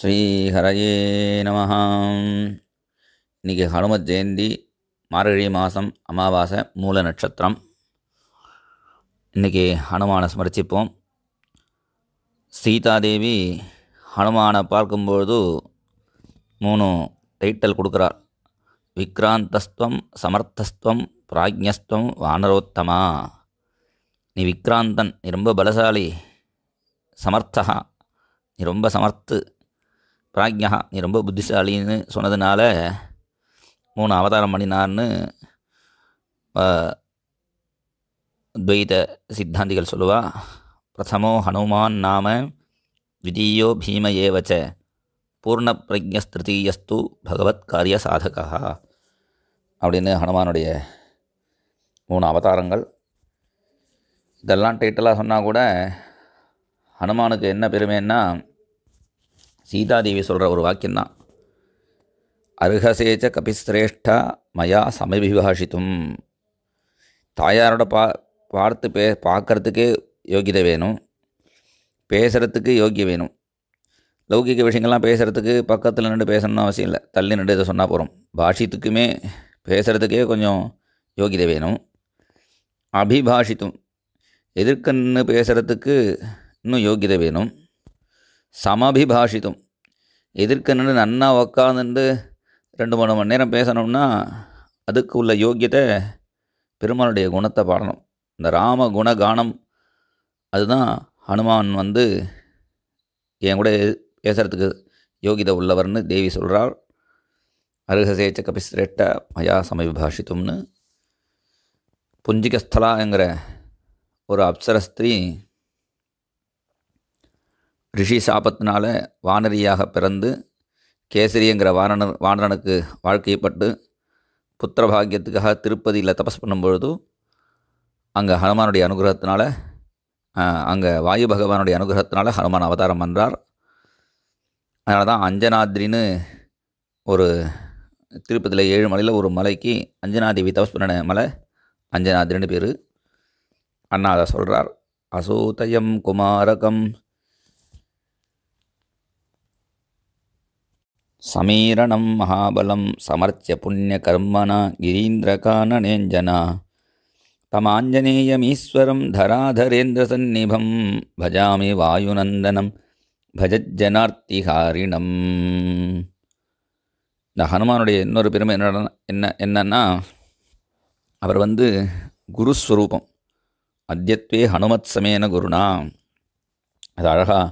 ஸ்ரீஹரயே நமஹா இன்றைக்கி ஹனுமத் ஜெயந்தி மார்கழி மாதம் அமாவாசை மூல நட்சத்திரம். இன்றைக்கி ஹனுமானை ஸ்மரிச்சிப்போம். சீதாதேவி ஹனுமானை பார்க்கும்பொழுது மூணு டைட்டல் கொடுக்குறார். விக்ராந்தஸ்துவம் சமர்த்தஸ்துவம் பிராஜ்யஸ்துவம் வானரோத்தமா. நீ விக்ராந்தன் நீ ரொம்ப பலசாலி சமர்த்தகா நீ ரொம்ப சமர்த்து. பிராஜ்யா நீ ரொம்ப புத்திசாலின்னு சொன்னதுனால மூணு அவதாரம் பண்ணினார்னு அஹ், துவைத சித்தாந்திகள் சொல்லுவா பிரதமோ ஹனுமான் நாம द्वितीयो भीम एव च பூர்ணப்பிரஜஸ்திருத்தீயஸ்து பகவத் காரிய சாதகா அப்படின்னு ஹனுமானுடைய மூணு அவதாரங்கள் இதெல்லாம் டைட்டலாக சொன்னால் கூட ஹனுமானுக்கு என்ன பெருமைன்னா சீதாதேவி சொல்கிற ஒரு வாக்கியம்தான் அருகசேச்ச கபிஸ்ரேஷ்டா மயா சமபிபாஷித்தும் தாயாரோட பா பார்த்து பே பார்க்குறதுக்கே யோகிதை வேணும். பேசுகிறதுக்கு யோக்கியம் வேணும். லௌகிக விஷயங்கள்லாம் பேசுகிறதுக்கு பக்கத்தில் நின்று பேசணும்னு அவசியம் இல்லை. தள்ளி நின்று இதை சொன்னால் போகிறோம் பாஷித்துக்குமே பேசுகிறதுக்கே கொஞ்சம் யோகிதை வேணும். அபிபாஷித்தும் எதிர்க்கன்னு நின்று பேசுகிறதுக்கு இன்னும் யோகிதை வேணும். சமபிபாஷித்தும். எதிர்க்க நின்று நன்னா உக்காந்துட்டு ரெண்டு மூணு மணி நேரம் பேசணும்னா அதுக்கு உள்ள யோக்கியத்தை பெருமாளுடைய குணத்தை பாடணும். இந்த ராம குண கானம் அதுதான் ஹனுமான் வந்து என் கூட பேசுகிறதுக்கு யோகிதை உள்ளவர்னு தேவி சொல்கிறார் அருகசேச்ச கபிஸ்ரேட்ட மயா சமவிபாஷித்தும்னு புஞ்சிகஸ்தலாங்கிற ஒரு அப்சர ஸ்திரீ ரிஷி சாபத்தினால வானரியாக பிறந்து கேசரிங்கிற வாரணர் வானரனுக்கு வாழ்க்கைப்பட்டு புத்திர பாக்கியத்துக்காக திருப்பதியில் தபஸ் பண்ணும்பொழுது அங்கே ஹனுமானுடைய அனுகிரகத்தினால அங்கே வாயு பகவானுடைய அனுகிரகத்தினால ஹனுமான் அவதாரம் பண்ணுறார் அதனால தான் அஞ்சனாத்ரின்னு ஒரு திருப்பதியில் ஏழு மலையில் ஒரு மலைக்கு அஞ்சனாதேவி தபஸ் பண்ணின மலை அஞ்சனாத்ரின்னு பேர். அண்ணா அதை சொல்கிறார் அசோதயம் குமாரகம் சமீரணம் மகாபலம் சமர்த்திய புண்ணிய கர்மனா கிரீந்திரகானனேஞ்சனா தமாஞ்சநேயமீஸ்வரம் தராதரேந்திர சந்நிபம் பஜாமி வாயுநந்தனம் பஜஜனார்த்திஹாரிணம் இந்த ஹனுமானுடைய இன்னொரு பெருமை என்ன என்ன என்னன்னா அவர் வந்து குருஸ்வரூபம் அத்தியத்வே ஹனுமத் சமேன குருனா அது அழகாக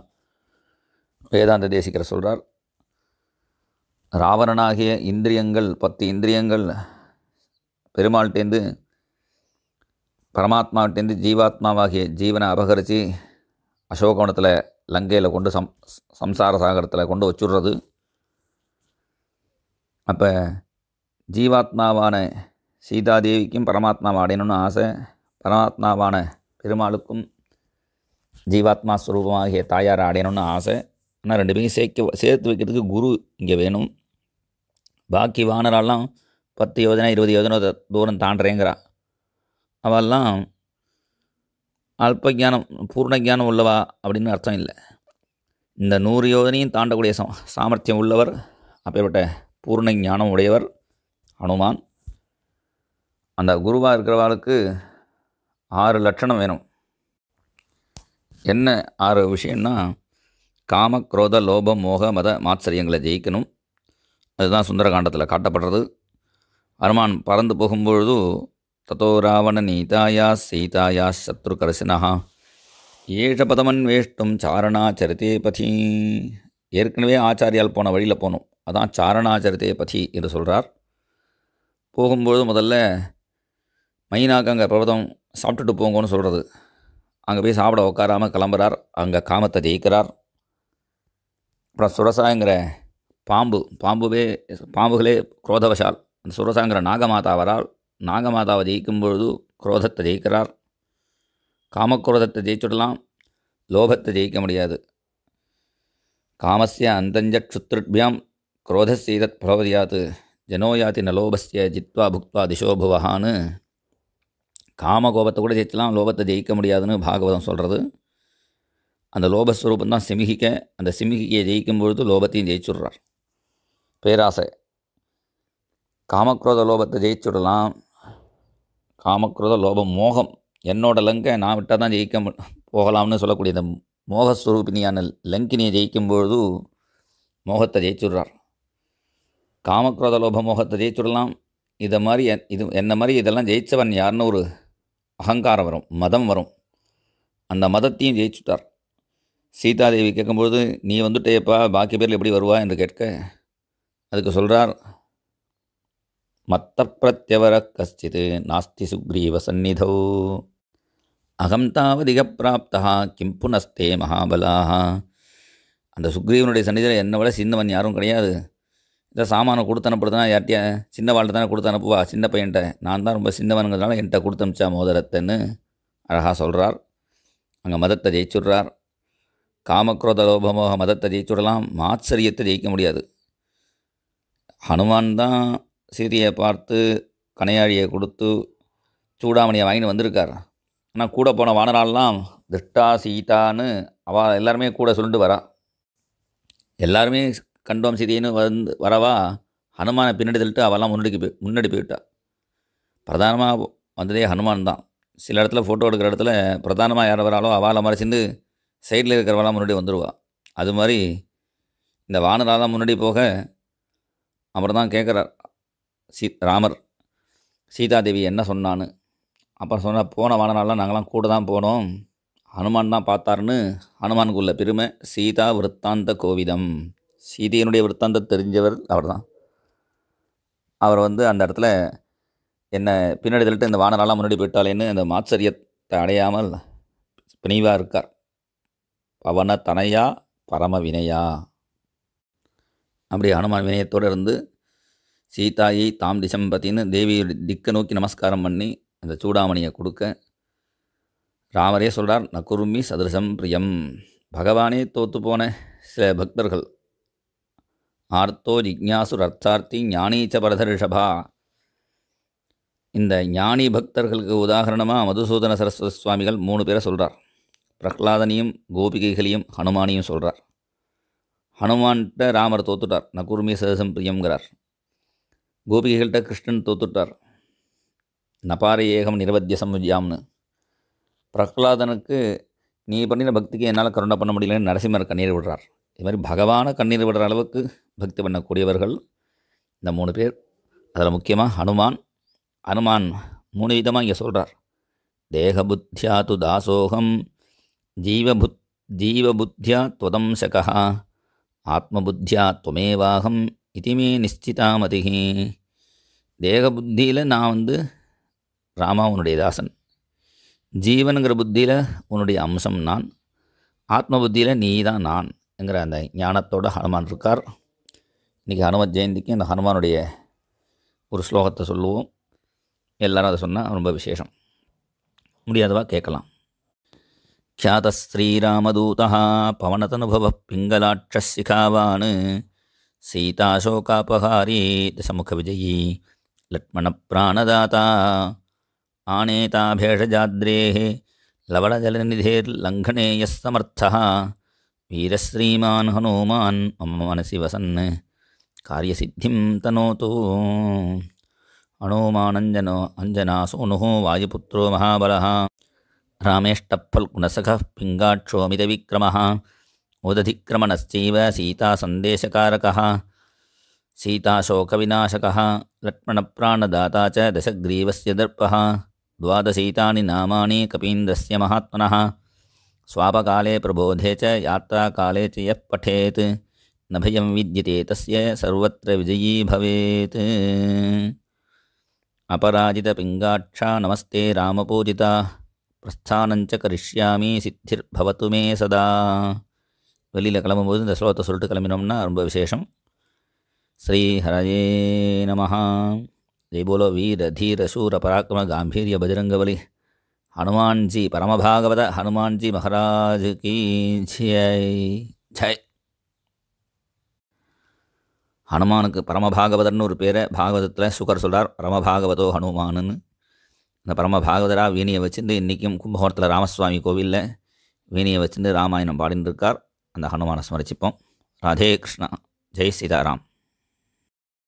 வேதாந்த தேசிக்கிற சொல்கிறார் ராவணனாகிய இந்திரியங்கள் பத்து இந்திரியங்கள் பெருமாள்கிட்டேருந்து பரமாத்மாவிட்டேருந்து ஜீவாத்மாவாகிய ஜீவனை அபகரித்து அசோகவனத்தில் லங்கையில் கொண்டு சம் சம்சார சாகரத்தில் கொண்டு வச்சுடுறது. அப்போ ஜீவாத்மாவான சீதாதேவிக்கும் பரமாத்மாவை அடையணும்னு ஆசை. பரமாத்மாவான பெருமாளுக்கும் ஜீவாத்மா ஸ்வரூபமாகிய தாயாரை அடையணும்னு ஆசை. ஆனால் ரெண்டு பேரும் சேர்க்க சேர்த்து வைக்கிறதுக்கு குரு இங்கே வேணும். பாக்கி வானரெல்லாம் பத்து யோஜனை இருபது யோஜனை தூரம் தாண்டுறேங்கிறா. அவெல்லாம் அல்ப ஞானம் பூர்ண ஞானம் உள்ளவா அப்படின்னு அர்த்தம் இல்லை. இந்த நூறு யோஜனையும் தாண்டக்கூடிய சா சாமர்த்தியம் உள்ளவர் அப்பேற்பட்ட பூர்ண ஞானம் உடையவர் அனுமான். அந்த குருவாக இருக்கிறவாளுக்கு ஆறு லட்சணம் வேணும். என்ன ஆறு விஷயம்னா காம குரோத லோபம் மோக மத மாத்சரியங்களை ஜெயிக்கணும். அதுதான் சுந்தரகாண்டத்தில் காட்டப்படுறது. அனுமான் பறந்து போகும்பொழுது தத்தோ ராவண நீதாயா சீதாயா சத்ருகரசினா ஏஷ பதமன் வேஷ்டும் சாரணாச்சரித்தே பதி. ஏற்கனவே ஆச்சாரியால் போன வழியில் போகணும் அதான் சாரணாச்சரித்தே பதி என்று சொல்கிறார் போகும்பொழுது முதல்ல மைனாக்கு அங்கே பர்வதம் சாப்பிட்டுட்டு போங்கன்னு சொல்கிறது அங்கே போய் சாப்பிட உட்காராமல் கிளம்புறார். அங்கே காமத்தை ஜெயிக்கிறார். அப்புறம் சுரசாங்கிற பாம்பு பாம்புவே பாம்புகளே குரோதவசால். அந்த சுரசாங்கிற நாகமாதா வரால் நாகமாதாவை ஜெயிக்கும் பொழுது குரோதத்தை ஜெயிக்கிறார். காமக்ரோதத்தை ஜெயிச்சுடலாம் லோபத்தை ஜெயிக்க முடியாது. காமஸ்ய அந்தஞ்சட் குரோதசீதத் பிரபதியாத் ஜனோயாதி நலோபஸ்ய ஜித்வா புக்வா திசோபுவஹான்னு காம கோபத்தை கூட ஜெயிச்சலாம் லோபத்தை ஜெயிக்க முடியாதுன்னு பாகவதம் சொல்கிறது அந்த லோபஸ்வரூபம் தான் சிமிகிக்க அந்த சிமிகியை ஜெயிக்கும் பொழுது லோபத்தையும் ஜெயிச்சுடுறார். பேராசை. காமக்ரோத லோபத்தை ஜெயிச்சுடலாம். காமக்ரோத லோபம் மோகம். என்னோட லங்கை நான் விட்டால் தான் ஜெயிக்க போகலாம்னு சொல்லக்கூடிய இந்த மோகஸ்வரூபினியான லங்கினியை ஜெயிக்கும் பொழுது மோகத்தை ஜெயிச்சுடுறார். காமக்ரோத லோப மோகத்தை ஜெயிச்சுடலாம். இதை மாதிரி என்- இது என்ன மாதிரி இதெல்லாம் ஜெயிச்சவன் யாருன்னு ஒரு அகங்காரம் வரும் மதம் வரும். அந்த மதத்தையும் ஜெயிச்சுட்டார். சீதாதேவி கேட்கும்பொழுது நீ வந்துட்டேப்பா பாக்கி பேரில் எப்படி வருவா? என்று கேட்க அதுக்கு சொல்கிறார் மத்த பிரத்யவர கஷ்டித் நாஸ்தி சுக்ரீவ சந்நிதோ. அகம் தாவதிக பிராப்தா கிம் புனஸ்தே மகாபலாக அந்த சுக்ரீவனுடைய சன்னிதியில் என்னை விட சின்னவன் யாரும் கிடையாது. இந்த சாமானை கொடுத்து அனுப்புறதுனா யார்ட்டியா சின்ன வாழ்கிட்ட தானே கொடுத்து அனுப்புவா சின்ன பையன்ட்ட நான் தான் ரொம்ப சின்னவனுங்கிறதுனால என்கிட்ட கொடுத்து அனுப்பிச்சா மோதிரத்தைன்னு அழகாக சொல்கிறார் அங்கே மதத்தை ஜெயிச்சுடுறார். காமக்ரோத லோபமோக மதத்தை ஜெயிச்சுடலாம். மாத்சரியத்தை ஜெயிக்க முடியாது. ஹனுமான் தான் சீதையை பார்த்து கனையாழியை கொடுத்து சூடாமணியை வாங்கிட்டு வந்திருக்கார். ஆனால் கூட போன வானரால்லாம் திருஷ்டா சீதான்னு அவள் எல்லாருமே கூட சொல்லிட்டு வரா. எல்லாருமே கண்டோம் சீதைன்னு வந்து வரவா ஹனுமானை பின்னாடி தள்ளிட்டு அவெல்லாம் முன்னாடி போய் முன்னாடி போயிட்டா பிரதானமாக வந்ததே ஹனுமான் தான். சில இடத்துல ஃபோட்டோ எடுக்கிற இடத்துல பிரதானமாக யார் வராளோ அவளை மறைச்சிருந்து சைடில் இருக்கிறவெல்லாம் முன்னாடி வந்துடுவா அது மாதிரி இந்த வானராலாம் முன்னாடி போக அப்புறம் தான் கேட்குறார். சீ ராமர் சீதாதேவி என்ன சொன்னான்னு. அப்புறம் சொன்ன போன வானராலாம் நாங்களாம் கூட தான் போனோம். ஹனுமான் தான் பார்த்தாருன்னு ஹனுமானுக்குள்ள பெருமை. சீதா விருத்தாந்த கோவிதம். சீதையினுடைய விருத்தாந்தம் தெரிஞ்சவர் அவர் தான் அவர் வந்து அந்த இடத்துல என்னை பின்னாடி தள்ளிட்டு இந்த வானராலாம் முன்னாடி போயிட்டாலேன்னு அந்த மாச்சரியத்தை அடையாமல் பிணிவாக இருக்கார். பவன தனையா பரம வினையா. அப்படி ஹனுமான் வினயத்தோடு இருந்து சீதாயை தாம் திசம்பத்தின்னு தேவியோட திக்கை நோக்கி நமஸ்காரம் பண்ணி அந்த சூடாமணியை கொடுக்க ராமரே சொல்கிறார் நகுருமி சதுரசம் பிரியம். பகவானே தோத்து போன சில பக்தர்கள் ஆர்த்தோ ஜிக்ஞாசுர் ரத்தார்த்தி ஞானீச்ச பரதரிஷபா. இந்த ஞானி பக்தர்களுக்கு உதாரணமாக மதுசூதன சரஸ்வதி சுவாமிகள் மூணு பேரை சொல்கிறார் பிரஹ்லாதனையும் கோபிகைகளையும் ஹனுமானையும் சொல்கிறார் ஹனுமான்கிட்ட ராமர் தோத்துட்டார். நகுருமி சதசம் பிரியங்கிறார் கோபிகைகள்கிட்ட கிருஷ்ணன் தோத்துட்டார். நபார ஏகம் நிரவத்திய சமுஜாம்னு பிரஹ்லாதனுக்கு நீ பண்ணின பக்திக்கு என்னால் கருணை பண்ண முடியலன்னு நரசிம்மர் கண்ணீர் விடுறார். இது மாதிரி பகவானை கண்ணீர் விடுற அளவுக்கு பக்தி பண்ணக்கூடியவர்கள் இந்த மூணு பேர். அதில் முக்கியமாக ஹனுமான். ஹனுமான் மூணு விதமாக இங்கே சொல்கிறார் தேகபுத்தியா து தாசோகம் ஜீவபுத் ஜீவபுத்தியா துவதம்சகா ஆத்மபுத்தியா துவமேவாகம் இதுமே தேக புத்தியில் நான் வந்து ராமா உன்னுடைய தாசன். ஜீவனுங்கிற புத்தியில் உன்னுடைய அம்சம் நான். ஆத்ம புத்தியில் நீ தான் நான் என்கிற அந்த ஞானத்தோட ஹனுமான் இருக்கார். இன்றைக்கி ஹனும ஜெயந்திக்கு அந்த ஹனுமானுடைய ஒரு ஸ்லோகத்தை சொல்லுவோம். எல்லாரும் அதை சொன்னால் ரொம்ப விசேஷம். முடியாதவா கேட்கலாம். ख्यातस्त्रीरामदूतः पवनतनुभवः पिङ्गलाक्षशिखावान् सीताशोकापहारी दशमुखविजयी लक्ष्मणप्राणदाता आनेता भेषजाद्रेः लवणजलनिधेर्लङ्घने यः समर्थः वीरश्रीमान् हनूमान् मम मनसि वसन् कार्यसिद्धिं तनोतु। हनूमानञ्जनो अञ्जनासूनुः वायुपुत्रो महाबलः रामेष्टफल्गुणसखः पिङ्गाक्षोमितविक्रमः उदधिक्रमणश्चैव सीतासन्देशकारकः सीताशोकविनाशकः लक्ष्मणप्राणदाता च दशग्रीवस्य दर्पः द्वादशैतानि नामानि कपीन्द्रस्य महात्मनः। स्वापकाले प्रबोधे च यात्राकाले च यः पठेत् न भयं विद्यते तस्य सर्वत्र विजयी भवेत्। अपराजितपिङ्गाक्षा नमस्ते रामपूजिता பிரஸ்தானஞ்ச கரிஷ்யாமி சித்திர் பவத்துமே சதா வெளியில் கிளம்பும்போது இந்த ஸ்லோகத்தை சொல்லிட்டு கிளம்பினோம்னா ரொம்ப விசேஷம். ஸ்ரீ ஹரயே நமஹா. ஜெய் போலோ வீர தீர சூர பராக்கிரம காம்பீரிய பஜரங்கபலி ஹனுமான்ஜி பரமபாகவத ஹனுமான்ஜி மகாராஜ் கி ஜெய். ஜெய். ஹனுமானுக்கு பரமபாகவதர்னு ஒரு பேரை பாகவதத்தில் சுகர் சொல்கிறார் பரமபாகவதோ ஹனுமானுன்னு. இந்த பரம பாகவதரா வீணியை வச்சுருந்து இன்றைக்கும் கும்பகோணத்தில் ராமசுவாமி கோவிலில் வீணியை வச்சுருந்து ராமாயணம் பாடின்னு இருக்கார் அந்த ஹனுமானை ஸ்மரிச்சிப்போம். ராதே கிருஷ்ணா. ஜெய் சீதாராம்.